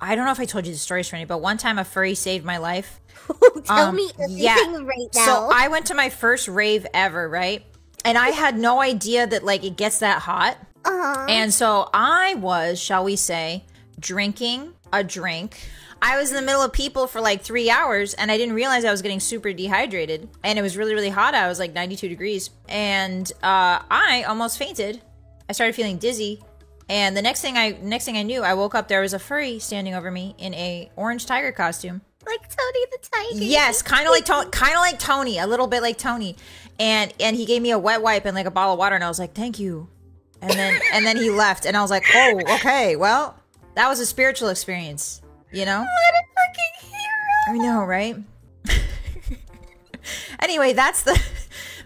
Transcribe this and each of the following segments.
I don't know if I told you the story, Trini, but one time a furry saved my life. Tell Um, me everything yeah. right now. So I went to my first rave ever, right? And I had no idea that like it gets that hot. uh-huh. And so I was, shall we say, drinking a drink. I was in the middle of people for like three hours and I didn't realize I was getting super dehydrated. And it was really, really hot. I was like 92 degrees. And uh, I almost fainted. I started feeling dizzy. And the next thing I next thing I knew, I woke up there was a furry standing over me in a orange tiger costume. like Tony the Tiger. Yes, kind of like Tony, kind of like Tony, a little bit like Tony, and and he gave me a wet wipe and like a bottle of water, and I was like, "Thank you," and then and then he left, and I was like, "Oh, okay, well, that was a spiritual experience, you know." What a fucking hero. I know, right? anyway, that's the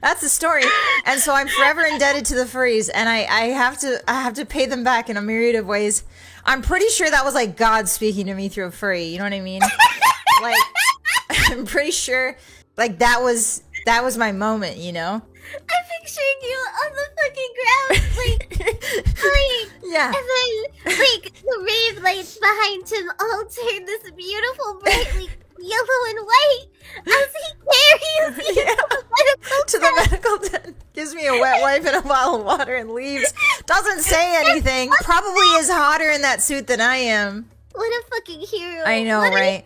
that's the story, and so I'm forever indebted to the furries, and I I have to I have to pay them back in a myriad of ways. I'm pretty sure that was like God speaking to me through a furry. You know what I mean? like I'm pretty sure like that was that was my moment. You know? I'm picturing you on the fucking ground, like, like, Yeah. and then, like, the rave lights behind him all turn this beautiful, bright, like yellow and white as he carries you Yeah. to the medical To the medical tent, gives me a wet wipe and a bottle of water and leaves. Doesn't say anything. Probably is hotter in that suit than I am. What a fucking hero! I know, What right?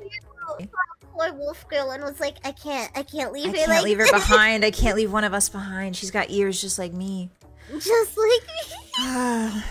Poor wolf girl and was like, I can't, I can't leave I her. can't like leave her behind. I can't leave one of us behind. She's got ears just like me. Just like me.